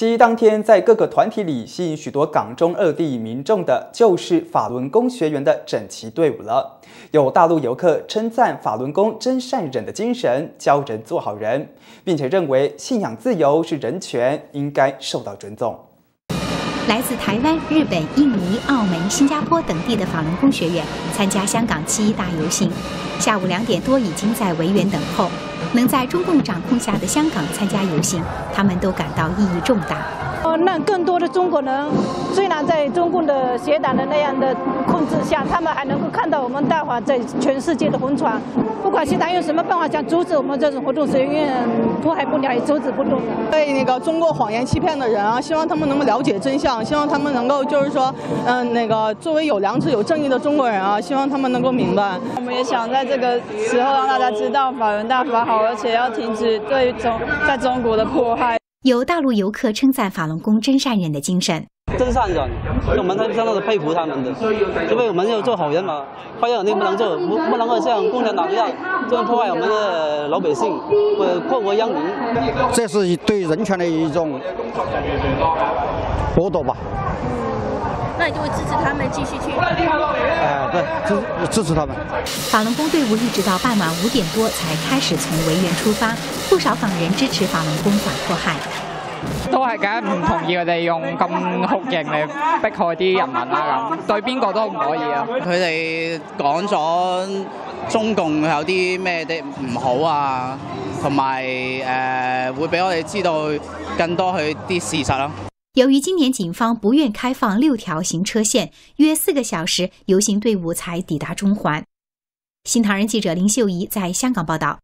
七当天，在各个团体里吸引许多港中二地民众的，就是法轮功学员的整齐队伍了。有大陆游客称赞法轮功真善忍的精神，教人做好人，并且认为信仰自由是人权，应该受到尊重。来自台湾、日本、印尼、澳门、新加坡等地的法轮功学员参加香港七一大游行，下午两点多已经在维园等候。能在中共掌控下的香港参加游行，他们都感到意义重大。让更多的中国人，虽然在中共的邪党的那样的控制下，他们还能够看到我们大法在全世界的红船。不管现在用什么办法想阻止我们这种活动，谁愿都还不了，也阻止不了的。被那个中国谎言欺骗的人啊，希望他们能够了解真相，希望他们能够就是说，嗯，那个作为有良知、有正义的中国人啊，希望他们能够明白。我们也想在这个时候让大家知道，法轮大法好，而且要停止对中在中国的迫害。有大陆游客称赞法轮功真善人的精神。真善人，我们相当的佩服他们的，因为我们要做好人嘛，坏要你不能做，不不能够像共产党一样，这样破坏我们的老百姓，呃，祸国殃民。这是一对人权的一种剥夺吧？那你就会支持他们继续去？哎，对，支支持他们。法轮功队伍一直到傍晚五点多才开始从维园出发，不少港人支持法轮功反迫害。都系梗唔同意佢哋用咁酷刑嚟逼害啲人民啦咁，对边个都唔可以啊！佢哋讲咗中共有啲咩啲唔好啊，同埋诶会俾我哋知道更多佢啲事实咯。由于今年警方不愿开放六条行车线，约四个小时，游行队伍才抵达中环。新唐人记者林秀怡在香港报道。